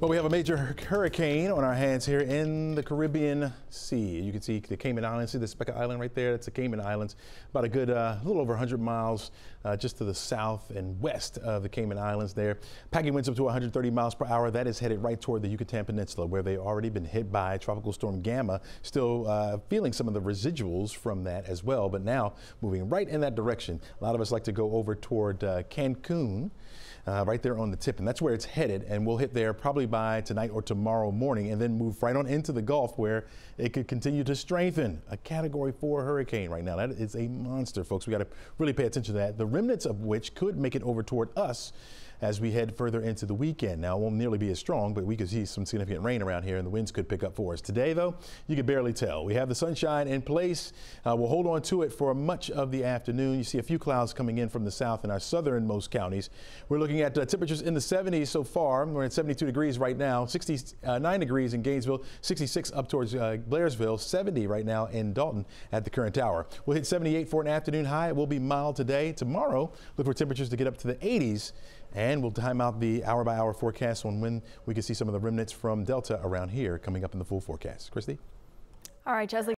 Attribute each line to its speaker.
Speaker 1: Well, we have a major hurricane on our hands here in the Caribbean Sea. You can see the Cayman Islands, see the speck of island right there? That's the Cayman Islands. About a good, uh, little over 100 miles uh, just to the south and west of the Cayman Islands there. Packing winds up to 130 miles per hour. That is headed right toward the Yucatan Peninsula where they've already been hit by Tropical Storm Gamma. Still uh, feeling some of the residuals from that as well, but now moving right in that direction. A lot of us like to go over toward uh, Cancun. Uh, right there on the tip, and that's where it's headed. And we'll hit there probably by tonight or tomorrow morning, and then move right on into the Gulf where it could continue to strengthen. A Category 4 hurricane right now. That is a monster, folks. We got to really pay attention to that. The remnants of which could make it over toward us as we head further into the weekend. Now, it won't nearly be as strong, but we could see some significant rain around here and the winds could pick up for us. Today, though, you could barely tell. We have the sunshine in place. Uh, we'll hold on to it for much of the afternoon. You see a few clouds coming in from the south in our southernmost counties. We're looking at uh, temperatures in the 70s so far. We're at 72 degrees right now, 69 degrees in Gainesville, 66 up towards uh, Blairsville, 70 right now in Dalton at the current hour. We'll hit 78 for an afternoon high. It will be mild today. Tomorrow, look for temperatures to get up to the 80s and we'll time out the hour by hour forecast on when we can see some of the remnants from Delta around here coming up in the full forecast. Christy?
Speaker 2: All right, Chesley.